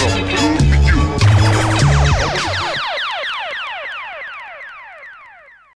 Roll.